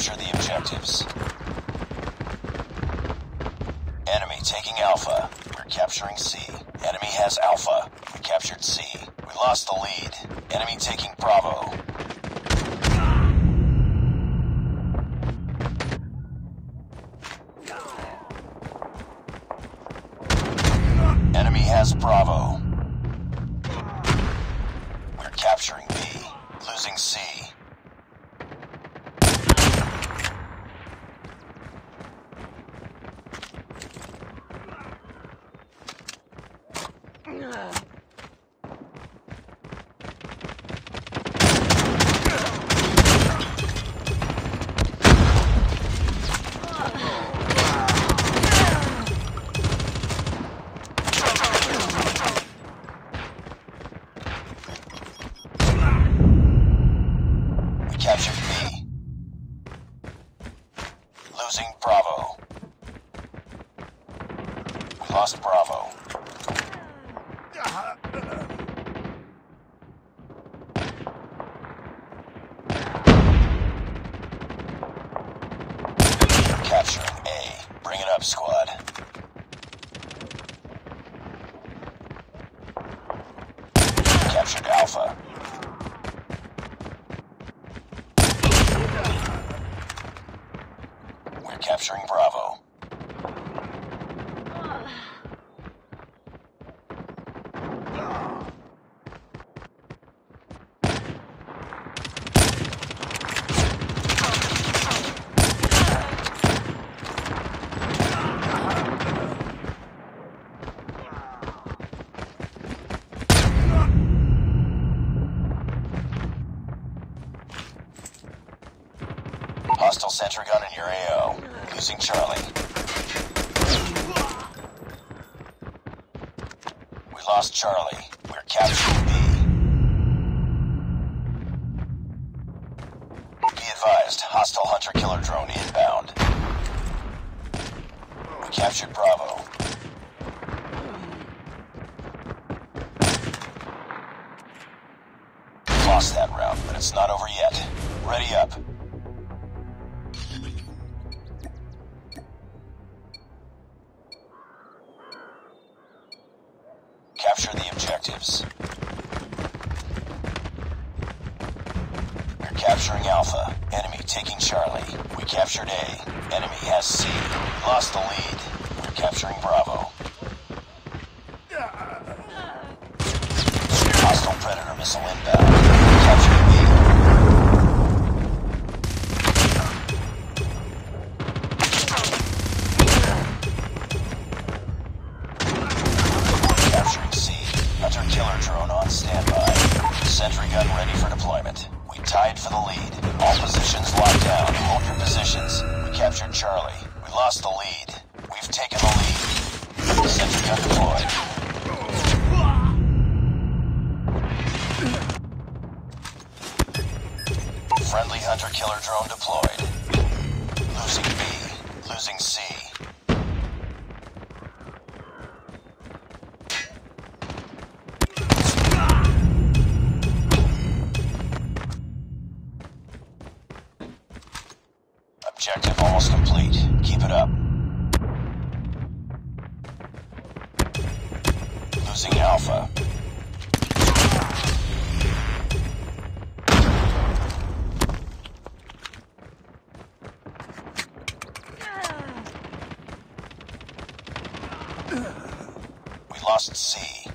capture the objectives. Enemy taking Alpha. We're capturing C. Enemy has Alpha. We captured C. We lost the lead. Enemy taking Bravo. Enemy has Bravo. We're capturing B. Losing C. Losing Bravo. We lost Bravo. Capturing A. Bring it up, squad. Captured Alpha. We're capturing Bravo. Hostile sentry gun in your AO. Losing Charlie. We lost Charlie. We're capturing B. Be advised, hostile hunter-killer drone inbound. We captured Bravo. Lost that round, but it's not over yet. Ready up. Objectives. We're capturing Alpha. Enemy taking Charlie. We captured A. Enemy has C. Lost the lead. We're capturing Bravo. Hostile Predator missile inbound. Sentry gun ready for deployment. We tied for the lead. All positions locked down. Hold your positions. We captured Charlie. We lost the lead. We've taken the lead. Sentry gun deployed. Friendly hunter killer drone deployed. Losing B. Losing C. Objective almost complete. Keep it up. Losing Alpha. We lost C.